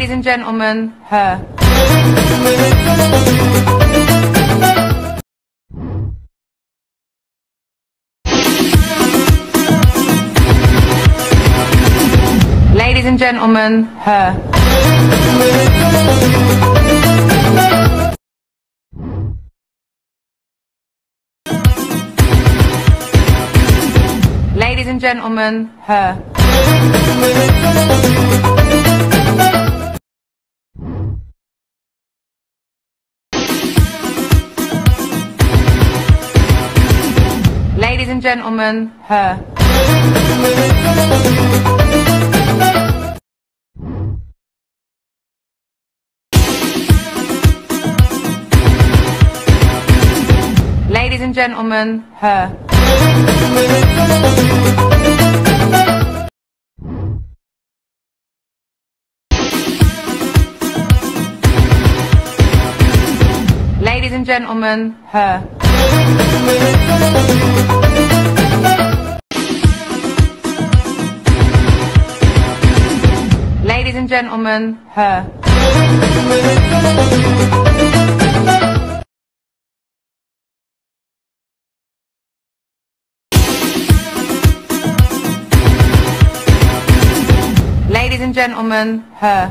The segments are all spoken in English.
Ladies and gentlemen, her. Ladies and gentlemen, her. Ladies and gentlemen, her. And gentlemen, her. Ladies and gentlemen, her. Ladies and gentlemen, her. Ladies and gentlemen, her. Ladies and gentlemen, her.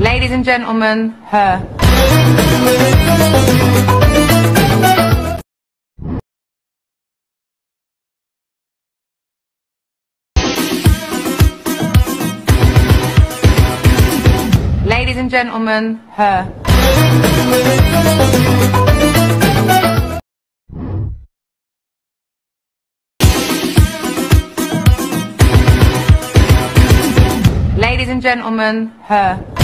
Ladies and gentlemen, her. Ladies and gentlemen, her. Ladies and gentlemen, her.